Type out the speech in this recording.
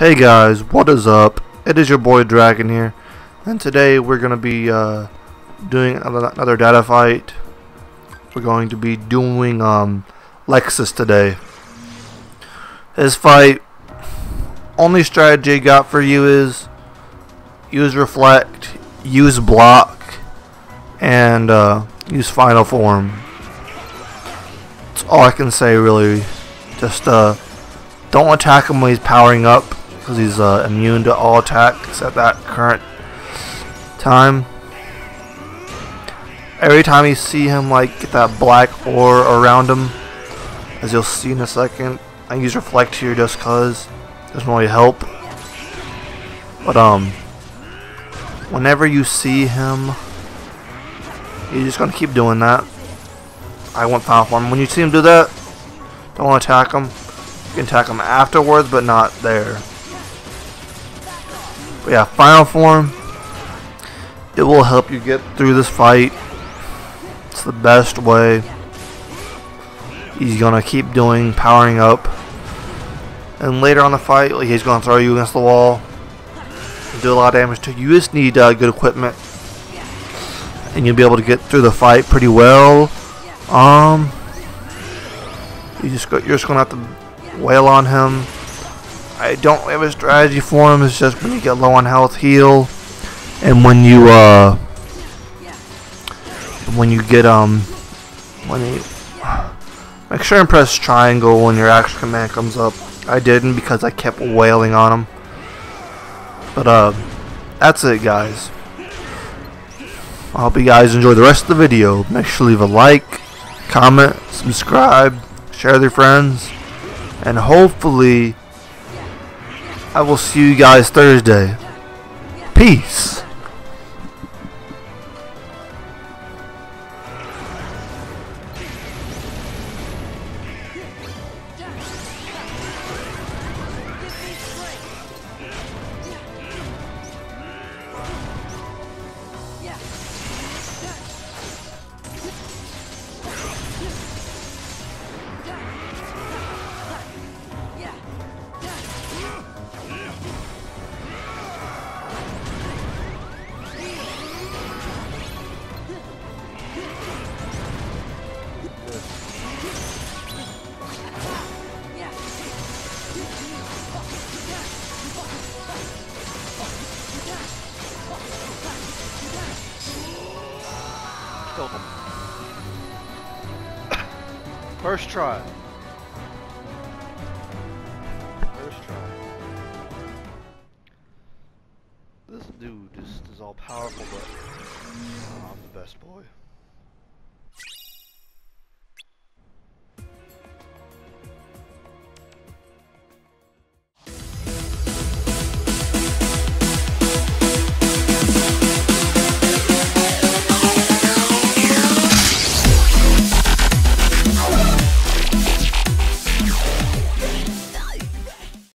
Hey guys, what is up? It is your boy Dragon here, and today we're going to be uh, doing another data fight. We're going to be doing um, Lexaeus today. This fight, only strategy got for you is use Reflect, use Block, and uh, use Final Form. That's all I can say really. Just uh, don't attack him when he's powering up because he's uh, immune to all attacks at that current time. Every time you see him like get that black ore around him, as you'll see in a second, I use reflect here just cause doesn't really help. But um, whenever you see him, you're just gonna keep doing that. I want final form. When you see him do that, don't attack him. You can attack him afterwards, but not there. But yeah, final form. It will help you get through this fight. It's the best way. He's gonna keep doing powering up. And later on the fight, he's gonna throw you against the wall. Do a lot of damage to you. You just need uh, good equipment. And you'll be able to get through the fight pretty well. Um, you just go, you're just gonna have to wail on him I don't have a strategy for him. It's just when you get low on health, heal, and when you uh, when you get um, when you make sure and press triangle when your action command comes up. I didn't because I kept wailing on him. But uh, that's it, guys. I hope you guys enjoy the rest of the video. Make sure to leave a like, comment, subscribe, share with your friends, and hopefully I will see you guys Thursday. Peace. First try. First try. This dude just is all powerful, but I'm the best boy.